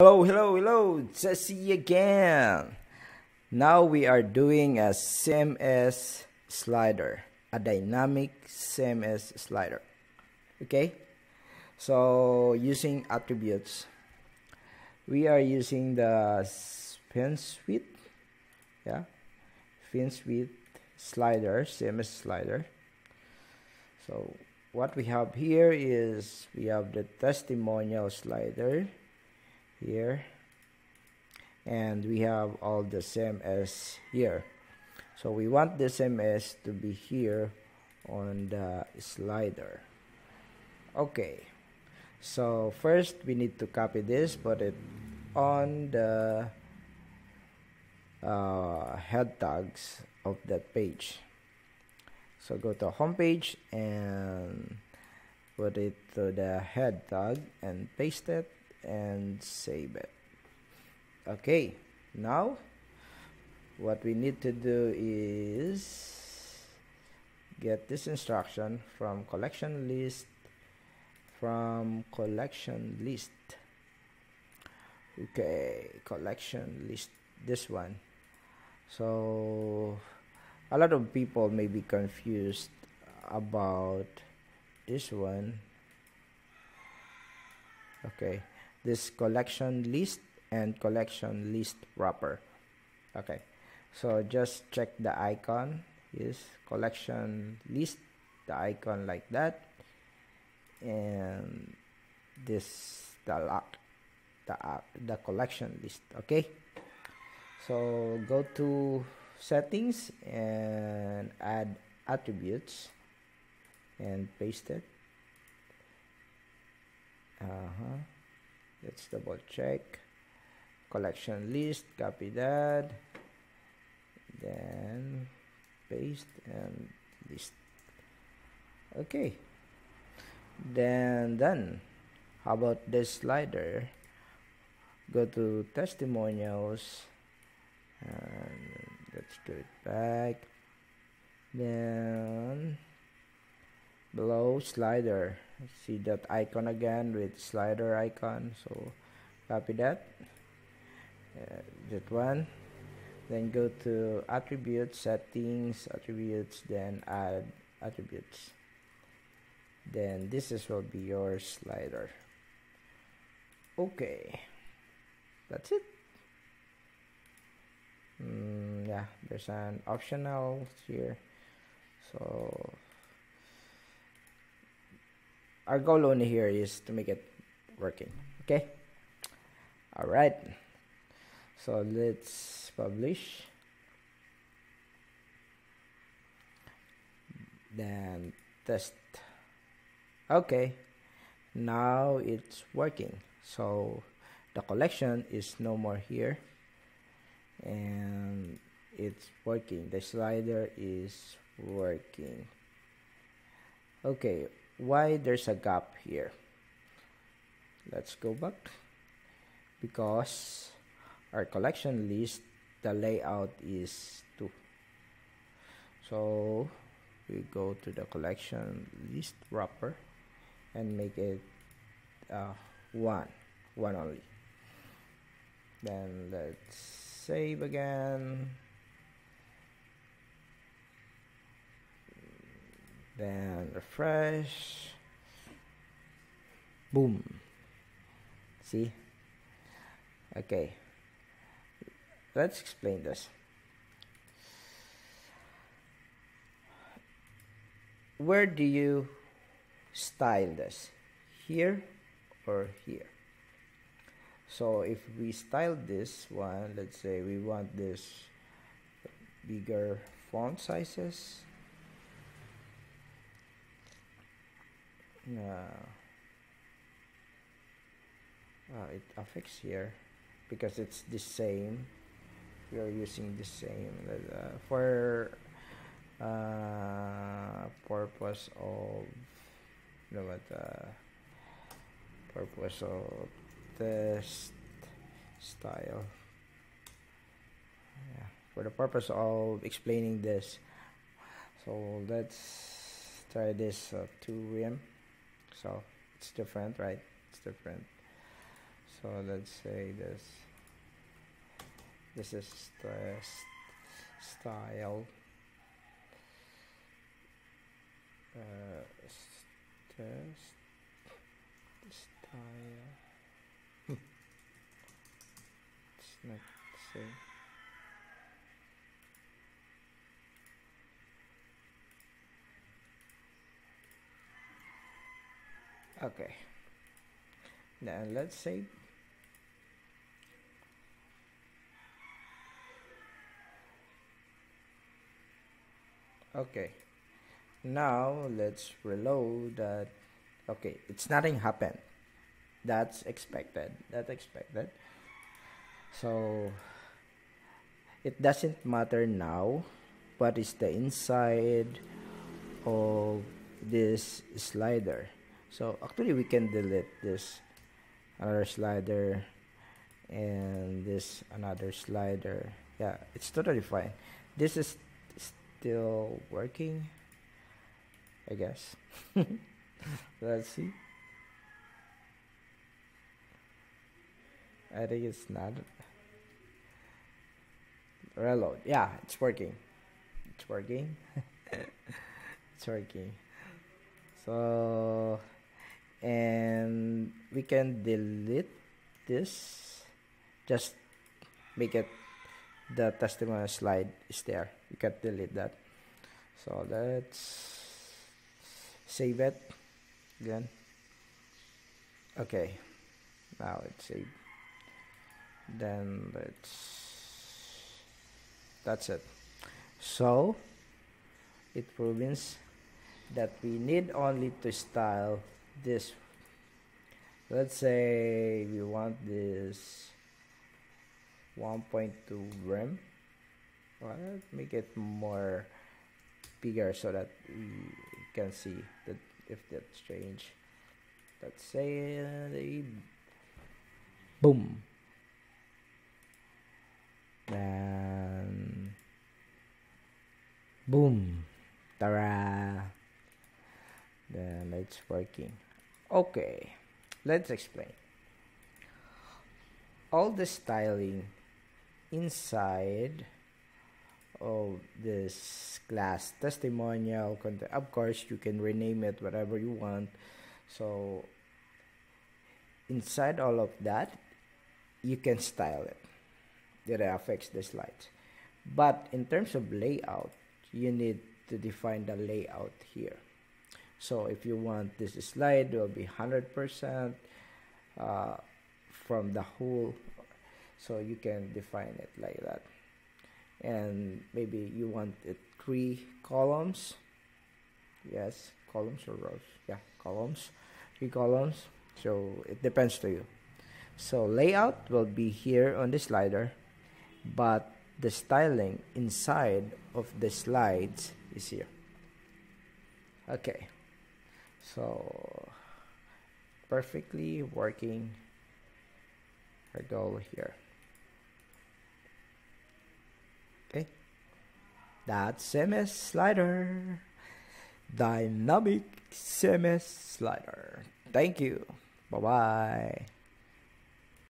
Hello, hello, hello, Jesse again. Now we are doing a CMS slider, a dynamic CMS slider. Okay, so using attributes, we are using the Finsweet, yeah, Finsweet slider, CMS slider. So what we have here is we have the testimonial slider here and we have all the same as here. So we want the same as to be here on the slider. Okay so first we need to copy this put it on the uh, head tags of that page. So go to home page and put it to the head tag and paste it and save it. Okay now what we need to do is get this instruction from collection list from collection list. Okay collection list this one. So a lot of people may be confused about this one. Okay this collection list and collection list wrapper. Okay. So just check the icon. Is collection list the icon like that. And this the lock the uh, the collection list. Okay. So go to settings and add attributes and paste it. Uh-huh let's double check. Collection list copy that. Then paste and list. Okay. Then done. How about this slider? Go to testimonials and let's go it back. Then below slider see that icon again with slider icon so copy that. Uh, that one. Then go to attributes settings attributes then add attributes. Then this is will be your slider. Okay. That's it. Mm, yeah there's an optional here. So our goal only here is to make it working okay? All right. So let's publish. Then test. Okay. Now it's working. So the collection is no more here. And it's working. The slider is working. Okay why there's a gap here? Let's go back. Because our collection list the layout is 2 so we go to the collection list wrapper and make it uh, 1 1 only. Then let's save again then refresh. Boom. See? Okay. Let's explain this. Where do you style this? Here or here? So if we style this one let's say we want this bigger font sizes uh, uh, it affects here because it's the same. We are using the same uh, for uh, purpose of you know what uh, purpose of test style. Yeah for the purpose of explaining this. So let's try this uh, 2 rem so it's different right? It's different. So let's say this. This is the style. Uh, style. It's not the same okay. Now let's say okay. Now let's reload that. Okay it's nothing happened. That's expected. That's expected. So it doesn't matter now what is the inside of this slider so actually we can delete this another slider and this another slider. Yeah it's totally fine. This is still working I guess. Let's see. I think it's not. Reload. Yeah it's working. It's working. It's working. So and we can delete this. Just make it the testimonial slide is there. You can delete that. So let's save it again. Okay. Now it's saved. Then let's that's it. So it proves that we need only to style this. Let's say we want this 1.2 rem well, make it more bigger so that we can see that if that's change let's say uh, boom. Then boom. Tara it's working. Okay let's explain. All the styling inside of this class testimonial content of course you can rename it whatever you want. So inside all of that you can style it. That affects the slides? But in terms of layout you need to define the layout here so if you want this slide will be 100% uh, from the whole so you can define it like that. And maybe you want it three columns. Yes columns or rows? Yeah columns. Three columns. So it depends to you. So layout will be here on the slider but the styling inside of the slides is here. Okay so perfectly working I go here. Okay. That's CMS slider. Dynamic CMS slider. Thank you. Bye bye